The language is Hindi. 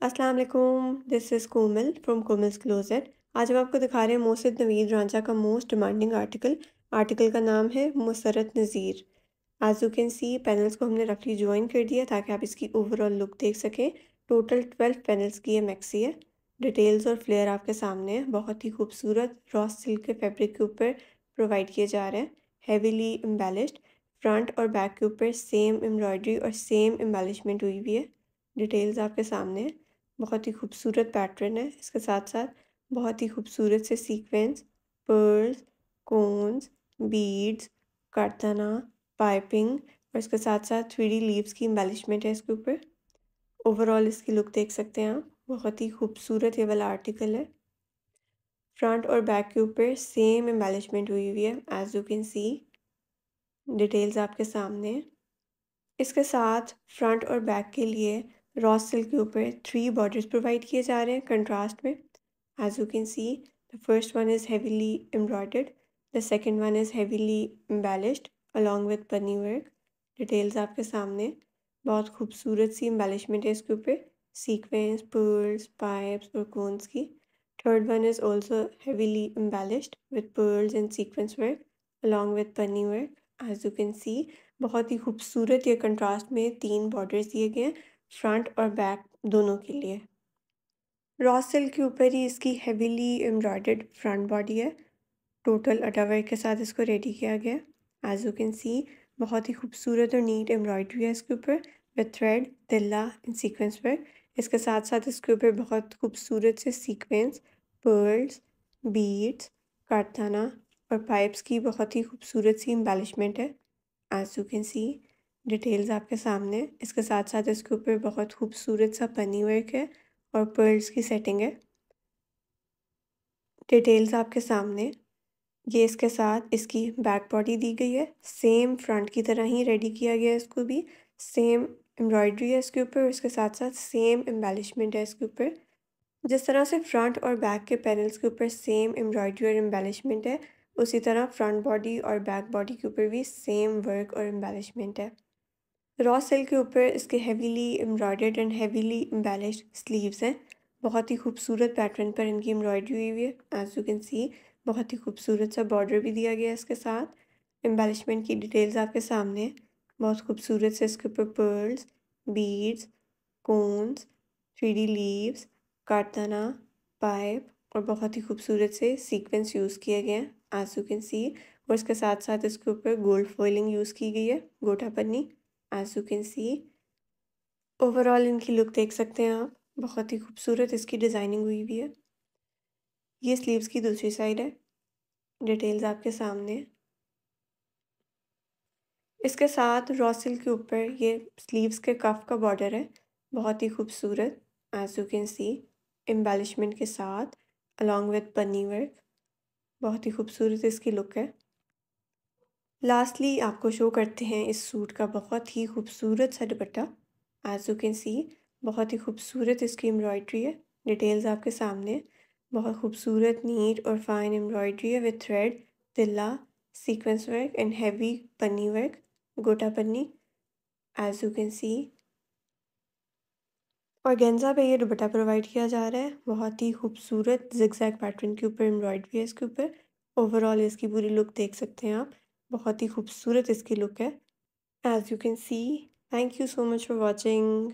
अस्सलाम वालेकुम this is Komal from Komal's closet आज हम आपको दिखा रहे हैं मोसद नवीद रांझा का मोस्ट डिमांडिंग आर्टिकल आर्टिकल का नाम है Musarrat Nazir as you can see panels को हमने रफली ज्वाइन कर दिया ताकि आप इसकी ओवरऑल लुक देख सकें। टोटल ट्वेल्व पैनल्स की ये मैक्सी है। डिटेल्स और फ्लेयर आपके सामने है। बहुत ही खूबसूरत रॉस सिल्क के फैब्रिक के ऊपर प्रोवाइड किए जा रहे हैं। हैवीली एम्बेलिश्ड फ्रंट और बैक के ऊपर सेम एम्ब्रॉयडरी और सेम एम्बेलिशमेंट हुई हुई है। डिटेल्स आपके सामने है। बहुत ही खूबसूरत पैटर्न है इसके साथ साथ बहुत ही खूबसूरत से सीक्वेंस पर्ल्स कोन्स बीड्स कारताना पाइपिंग और इसके साथ साथ थ्री डी लीव्स की एम्बेलिशमेंट है इसके ऊपर। ओवरऑल इसकी लुक देख सकते हैं आप। बहुत ही खूबसूरत ये वाला आर्टिकल है। फ्रंट और बैक के ऊपर सेम एम्बेलिशमेंट हुई हुई है as you can see details आपके सामने इसके साथ फ्रंट और बैक के लिए रॉस सिल्क के ऊपर थ्री बॉर्डर्स प्रोवाइड किए जा रहे हैं कंट्रास्ट में। As you can see the first one is heavily embroidered the second one is heavily embellished along with पनी वर्क डिटेल्स आपके सामने। बहुत खूबसूरत सी एम्बेलिशमेंट है इसके ऊपर। सीक्वेंस पर्ल्स पाइप्स और कोन्स की। Third one is also heavily embellished with pearls and sequins work along with पनी work as you can see बहुत ही खूबसूरत ये कंट्रास्ट में तीन बॉर्डर्स दिए गए हैं। फ्रंट और बैक दोनों के लिए। रॉ सिल्क के ऊपर ही इसकी हेवीली एम्ब्रॉयडर्ड फ्रंट बॉडी है। टोटल अटावर के साथ इसको रेडी किया गया। एज यू कैन सी बहुत ही खूबसूरत और नीट एम्ब्रॉयडरी है इसके ऊपर विथ थ्रेड तिल्ला इन सीक्वेंस पर। इसके साथ साथ इसके ऊपर बहुत खूबसूरत से सीक्वेंस पर्ल्स बीड्स कारताना और पाइप्स की बहुत ही खूबसूरत सी एम्बेलिशमेंट है। As you can see details आपके सामने। इसके साथ साथ इसके ऊपर बहुत खूबसूरत सा पनी वर्क है और पर्ल्स की सेटिंग है। डिटेल्स आपके सामने। ये इसके साथ इसकी बैक बॉडी दी गई है। सेम फ्रंट की तरह ही रेडी किया गया है इसको भी। सेम एम्ब्रॉयडरी है इसके ऊपर इसके साथ साथ सेम एम्बेलिशमेंट है इसके ऊपर। जिस तरह से फ्रंट और बैक के पैनल्स के ऊपर सेम एम्ब्रॉयडरी और एम्बेलिशमेंट है, उसी तरह फ्रंट बॉडी और बैक बॉडी के ऊपर भी सेम वर्क और एम्बेलिशमेंट है। रॉ सिल्क के ऊपर इसके heavily embroidered and heavily embellished sleeves हैं। बहुत ही खूबसूरत पैटर्न पर इनकी एम्ब्रॉयडरी हुई हुई है। एज यू कैन सी बहुत ही खूबसूरत सा बॉर्डर भी दिया गया है इसके साथ। एम्बेलिशमेंट की डिटेल्स आपके सामने बहुत खूबसूरत से इसके ऊपर pearls beads cones three D leaves कारताना pipe और बहुत ही खूबसूरत से सीक्वेंस यूज़ किए गए हैं। एज यू कैन सी और इसके साथ साथ इसके ऊपर गोल्ड फॉइलिंग यूज़ की गई है, गोटा पन्नी। As you can see overall इनकी लुक देख सकते हैं आप। बहुत ही खूबसूरत इसकी डिज़ाइनिंग हुई हुई है। ये स्लीव्स की दूसरी साइड है। डिटेल्स आपके सामने इसके साथ रॉसिल के ऊपर ये स्लीव्स के कफ का बॉर्डर है। बहुत ही खूबसूरत as you can see embellishment के साथ अलॉन्ग विद पन्नी वर्क बहुत ही खूबसूरत इसकी लुक है। लास्टली आपको शो करते हैं इस सूट का बहुत ही खूबसूरत सा dupatta. As you can see बहुत ही खूबसूरत इसकी एम्ब्रॉयड्री है। डिटेल्स आपके सामने। बहुत खूबसूरत नीट और फाइन एम्ब्रॉयड्री है विथ थ्रेड तिल्ला सीक्वेंस वर्क एंड हैवी पन्नी वर्क गोटा पन्नी एज यू कैन सी और गेंजा पे ये दुपट्टा प्रोवाइड किया जा रहा है। बहुत ही खूबसूरत जिगजैग पैटर्न के ऊपर एम्ब्रॉयड्री है इसके ऊपर। ओवरऑल इसकी पूरी लुक देख सकते हैं आप। बहुत ही खूबसूरत इसकी लुक है. As you can see thank you so much for watching